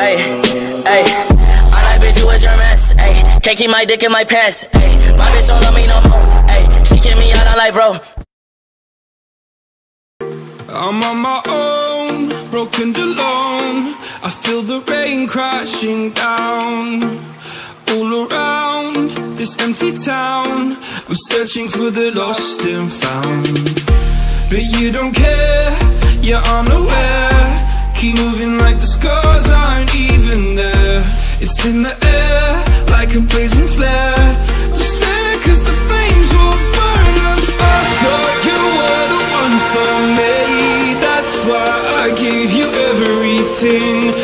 Ay, ay. I like bitch, you a your mess. Ay, can't keep my dick in my pants. Ay, my bitch don't love me no more. Ay, she kick me out on life, bro. I'm on my own, broken alone. I feel the rain crashing down all around this empty town. I'm searching for the lost and found, but you don't care. You're unaware. Keep moving It's in the air like a blazing flare. Just stare 'cause the flames will burn us. I thought you were the one for me. That's why I gave you everything.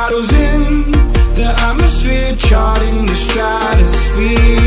Shadows in the atmosphere, charting the stratosphere.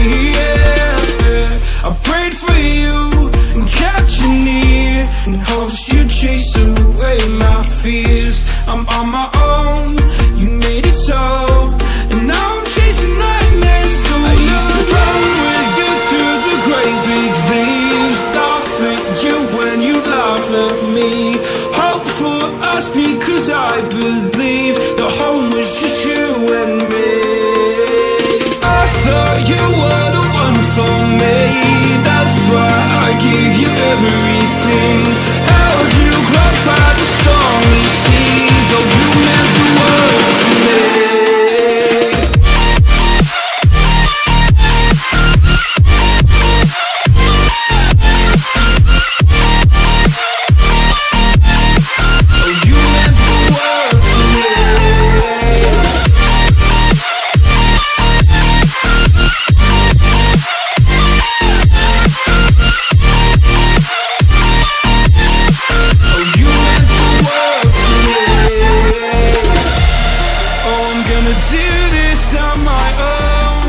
I'm do this on my own.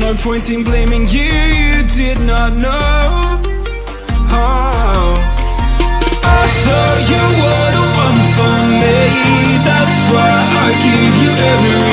No point in blaming you, you did not know. Oh. I thought you were the one for me. That's why I gave you everything.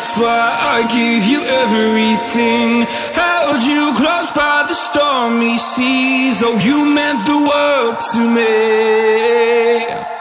That's why I gave you everything. Held you close by the stormy seas. Oh, you meant the world to me.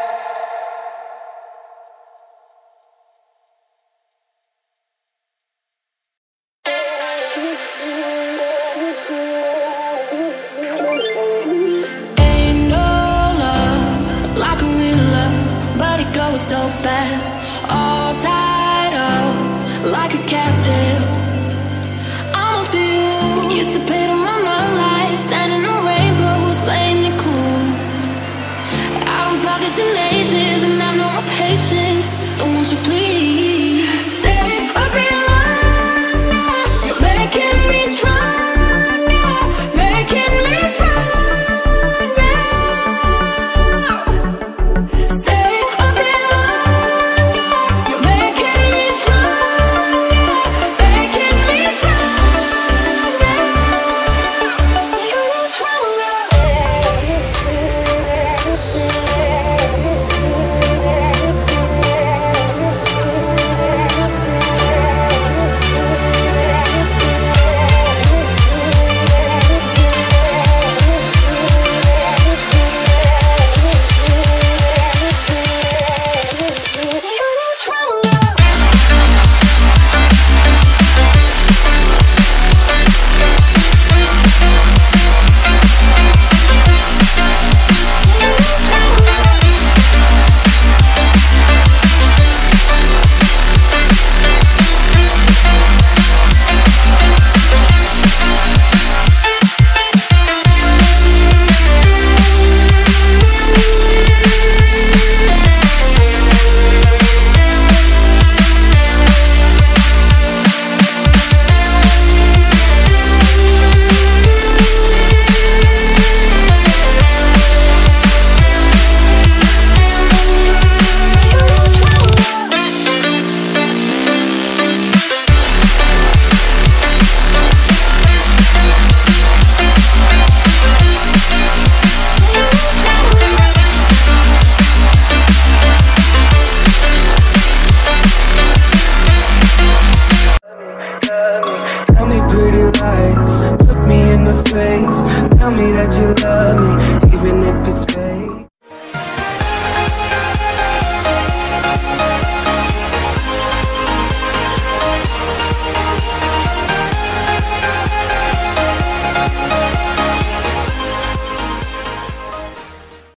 love.